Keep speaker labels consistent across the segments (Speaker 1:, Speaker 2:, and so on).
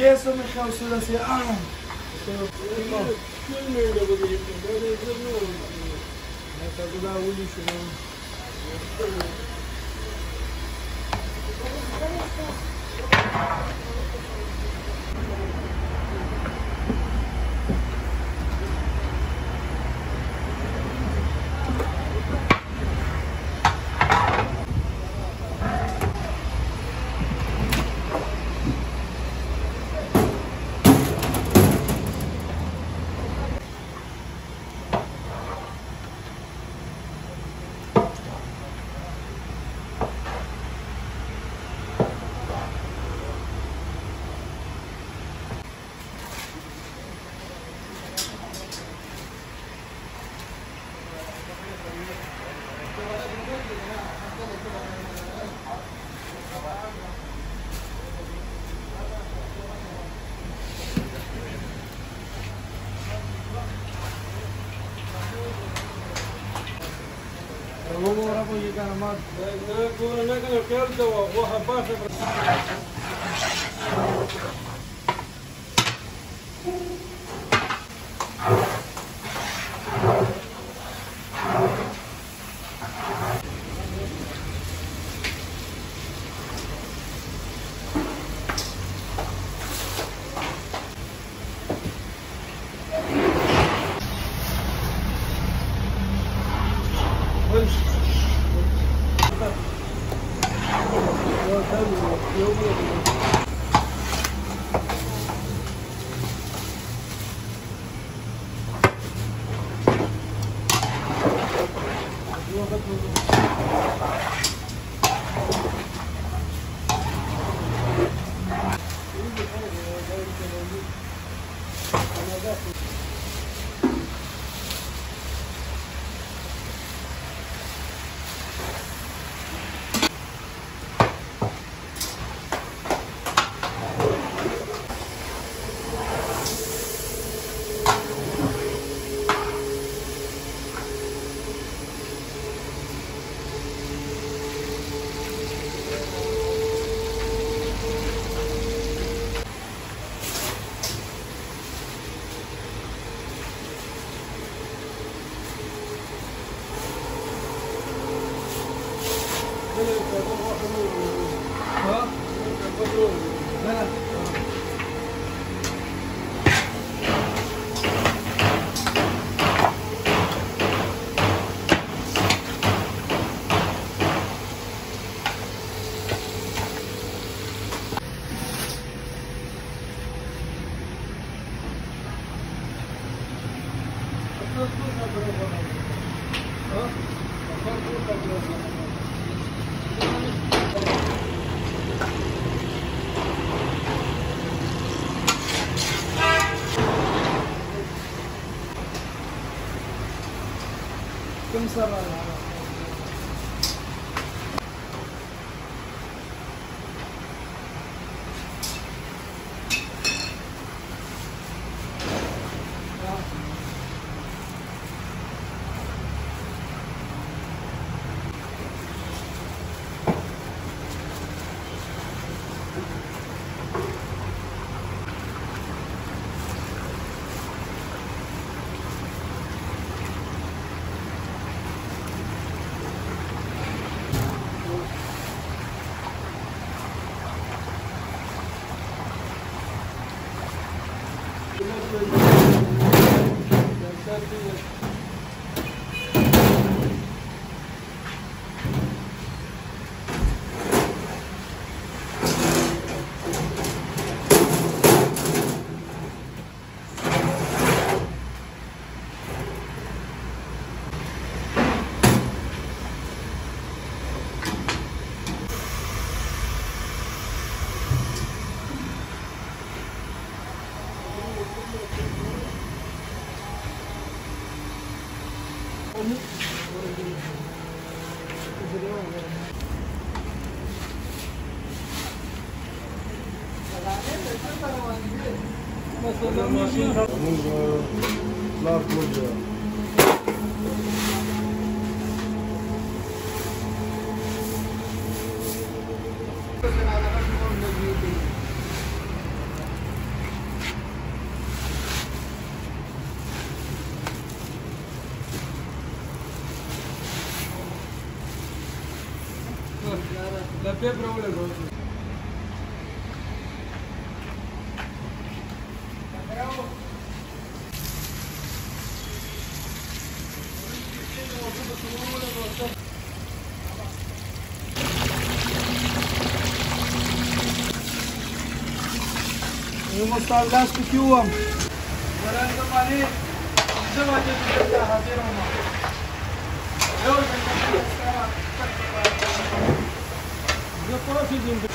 Speaker 1: Y eso me causó la ansiedad. ¡Ah! Thank you. محمد 更新了。Thank you. não pé pra المستعلاش كيوم ولا انتم عليه زواج الجدة حاضرهما يوم الجمعة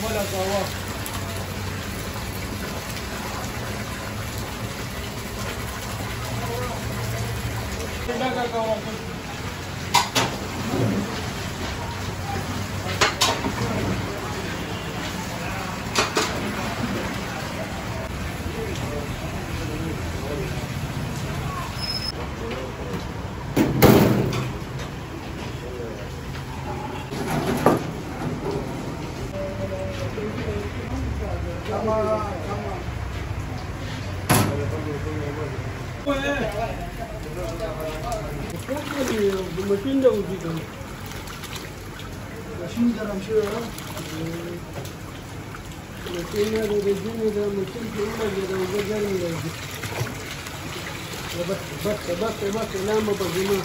Speaker 1: voilà C'est wafu. Ndaka اینا د ژمي د مشکل کې ولګېد او زه ګرمې راځي بس بس بس بس لا مبه زما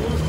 Speaker 1: Thank you.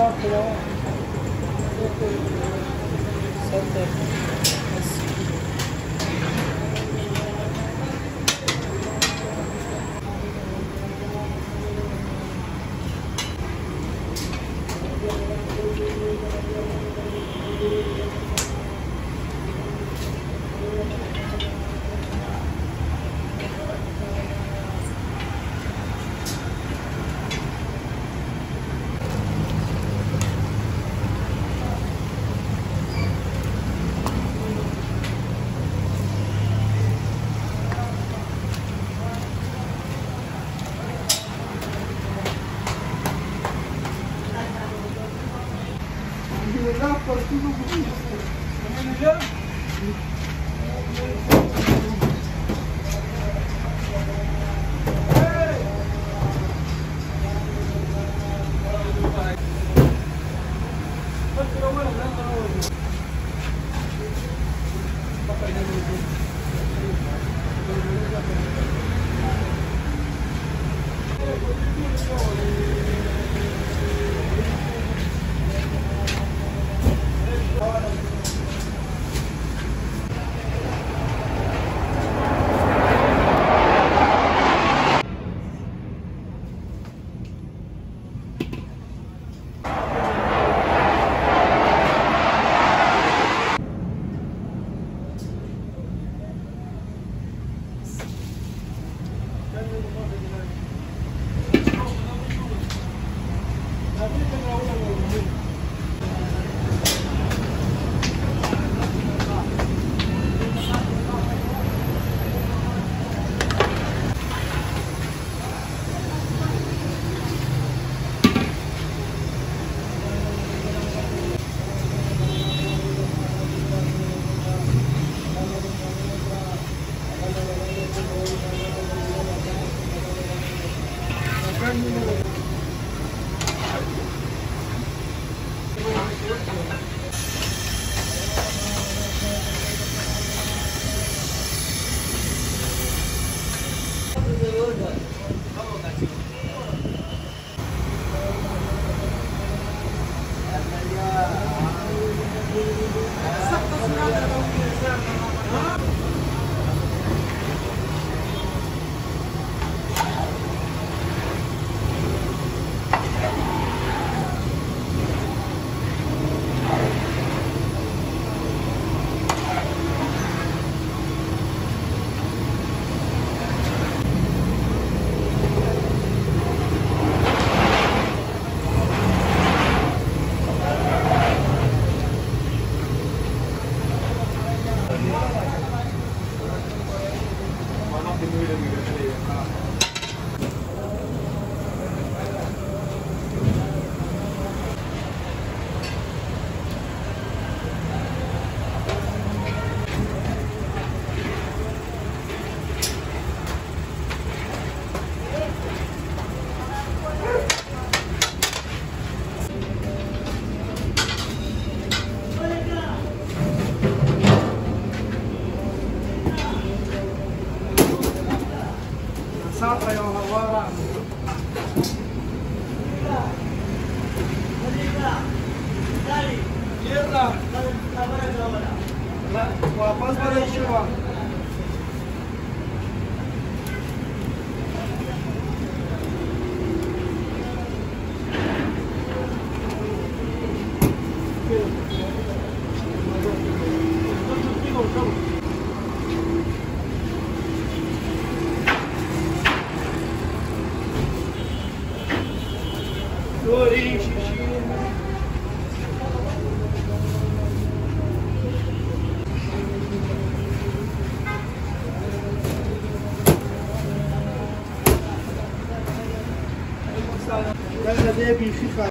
Speaker 1: Gracias. Pero bueno, no, Saan kayong hawaran? Dali! Dali! Dali! Dali! Dali! Dali! Dali! Dali! Dali! Dali! Cara, deve ficar.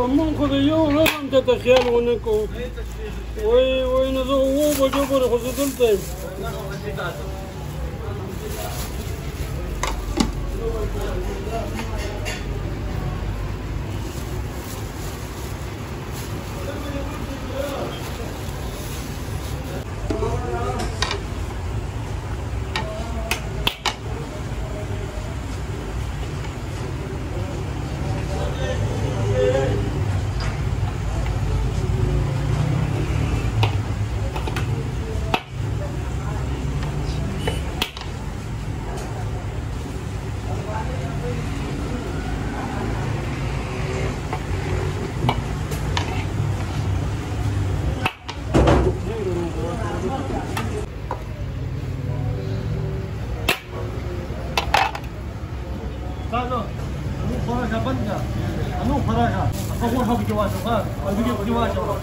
Speaker 1: په مونږ خو د یو ورځ هم چېرته خیال ونه کوو وایي وایي نو زه اوو بجو پورې خو زه دلته یم Thank you. بند کړه نو خراجه هغه هغه جواز ورکړه او دې جواز ورکړه